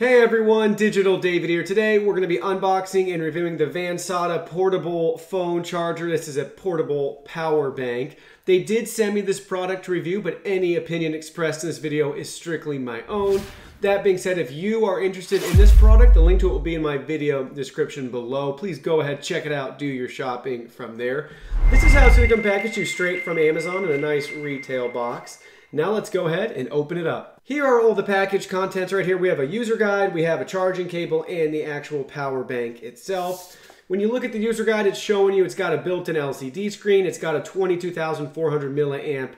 Hey everyone, Digital David here. Today we're going to be unboxing and reviewing the VanSaTa portable phone charger. This is a portable power bank. They did send me this product to review, but any opinion expressed in this video is strictly my own. That being said, if you are interested in this product, the link to it will be in my video description below. Please go ahead, check it out, do your shopping from there. This is how it's going to come packaged to you straight from Amazon in a nice retail box. Now let's go ahead and open it up. Here are all the package contents right here. We have a user guide, we have a charging cable, and the actual power bank itself. When you look at the user guide, it's showing you it's got a built-in LCD screen. It's got a 22,400 milliamp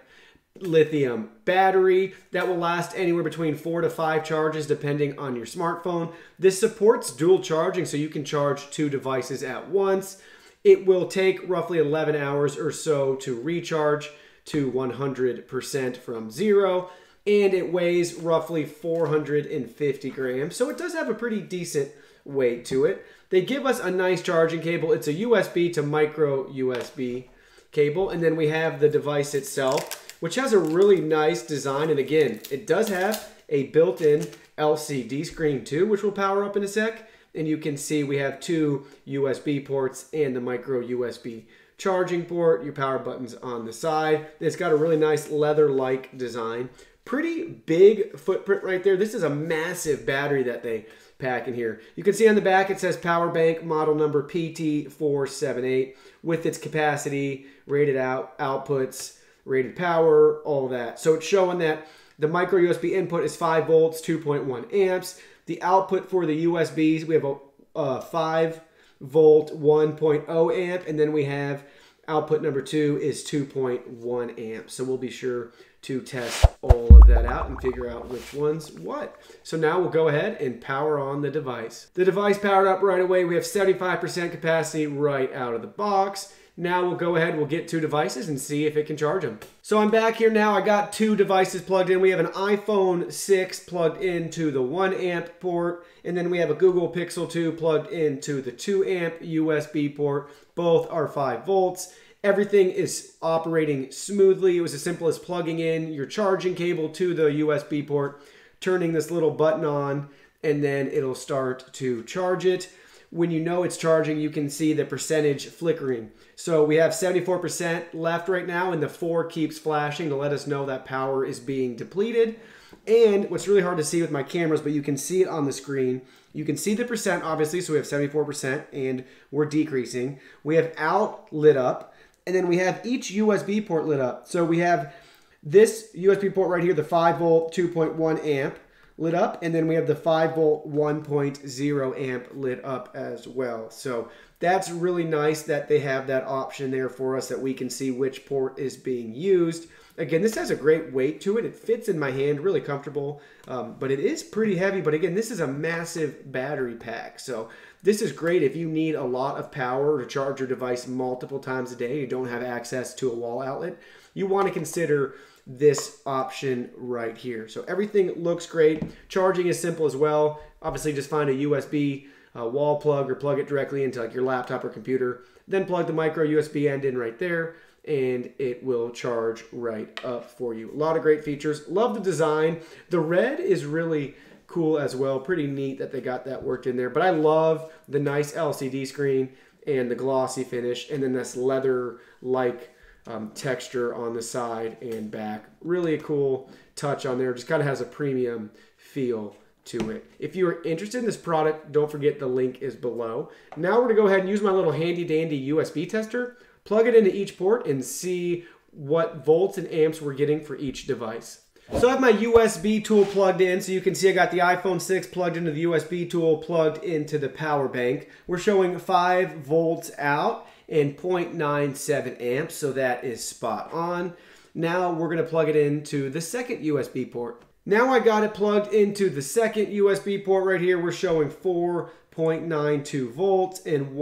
lithium battery that will last anywhere between four to five charges depending on your smartphone. This supports dual charging so you can charge two devices at once. It will take roughly 11 hours or so to recharge to 100% from zero and it weighs roughly 450 grams. So it does have a pretty decent weight to it. They give us a nice charging cable. It's a USB to micro USB cable. And then we have the device itself, which has a really nice design. And again, it does have a built-in LCD screen too, which will power up in a sec. And you can see we have two USB ports and the micro USB charging port, your power buttons on the side. It's got a really nice leather-like design. Pretty big footprint right there. This is a massive battery that they pack in here. You can see on the back it says power bank model number PT478 with its capacity, rated out outputs, rated power, all that. So it's showing that the micro USB input is 5 volts, 2.1 amps. The output for the USBs, we have a, a 5 volt 1.0 amp, and then we have output number two is 2.1 amp. So we'll be sure to test all of that out and figure out which one's what. So now we'll go ahead and power on the device. The device powered up right away. We have 75% capacity right out of the box. Now we'll go ahead, we'll get two devices and see if it can charge them. So I'm back here now. I got two devices plugged in. We have an iPhone 6 plugged into the 1 amp port, and then we have a Google Pixel 2 plugged into the 2 amp USB port. Both are 5 volts. Everything is operating smoothly. It was as simple as plugging in your charging cable to the USB port, turning this little button on, and then it'll start to charge it when you know it's charging, you can see the percentage flickering. So we have 74% left right now, and the 4 keeps flashing to let us know that power is being depleted. And what's really hard to see with my cameras, but you can see it on the screen, you can see the percent, obviously, so we have 74%, and we're decreasing. We have out lit up, and then we have each USB port lit up. So we have this USB port right here, the 5 volt 2.1 amp lit up. And then we have the 5 volt 1.0 amp lit up as well. So that's really nice that they have that option there for us that we can see which port is being used. Again, this has a great weight to it. It fits in my hand, really comfortable, um, but it is pretty heavy. But again, this is a massive battery pack. So this is great if you need a lot of power to charge your device multiple times a day. You don't have access to a wall outlet. You want to consider this option right here. So everything looks great. Charging is simple as well. Obviously, just find a USB uh, wall plug or plug it directly into like your laptop or computer. Then plug the micro USB end in right there and it will charge right up for you. A lot of great features. Love the design. The red is really cool as well. Pretty neat that they got that worked in there. But I love the nice LCD screen and the glossy finish and then this leather-like um, texture on the side and back. Really a cool touch on there. Just kind of has a premium feel to it. If you are interested in this product, don't forget the link is below. Now we're going to go ahead and use my little handy dandy USB tester, plug it into each port and see what volts and amps we're getting for each device. So I have my USB tool plugged in, so you can see I got the iPhone 6 plugged into the USB tool, plugged into the power bank. We're showing 5 volts out and 0.97 amps, so that is spot on. Now we're gonna plug it into the second USB port. Now I got it plugged into the second USB port right here. We're showing 4.92 volts and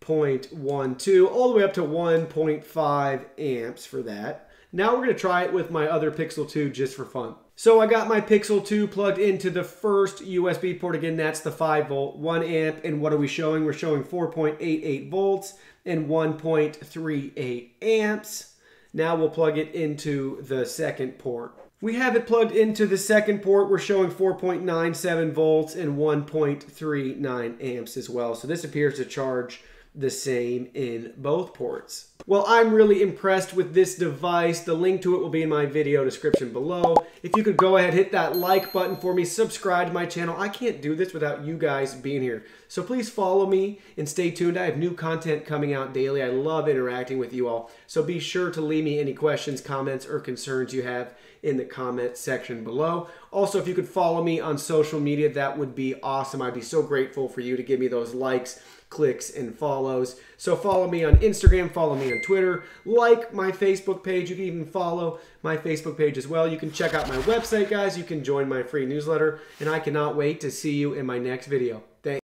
1.12, all the way up to 1.5 amps for that. Now we're gonna try it with my other Pixel 2 just for fun. So I got my Pixel 2 plugged into the first USB port. Again, that's the 5 volt, 1 amp. And what are we showing? We're showing 4.88 volts and 1.38 amps. Now we'll plug it into the second port. We have it plugged into the second port. We're showing 4.97 volts and 1.39 amps as well. So this appears to charge the same in both ports. Well, I'm really impressed with this device. The link to it will be in my video description below. If you could go ahead, hit that like button for me, subscribe to my channel. I can't do this without you guys being here. So please follow me and stay tuned. I have new content coming out daily. I love interacting with you all. So be sure to leave me any questions, comments, or concerns you have in the comment section below. Also, if you could follow me on social media, that would be awesome. I'd be so grateful for you to give me those likes clicks, and follows. So follow me on Instagram, follow me on Twitter, like my Facebook page. You can even follow my Facebook page as well. You can check out my website, guys. You can join my free newsletter, and I cannot wait to see you in my next video. Thanks.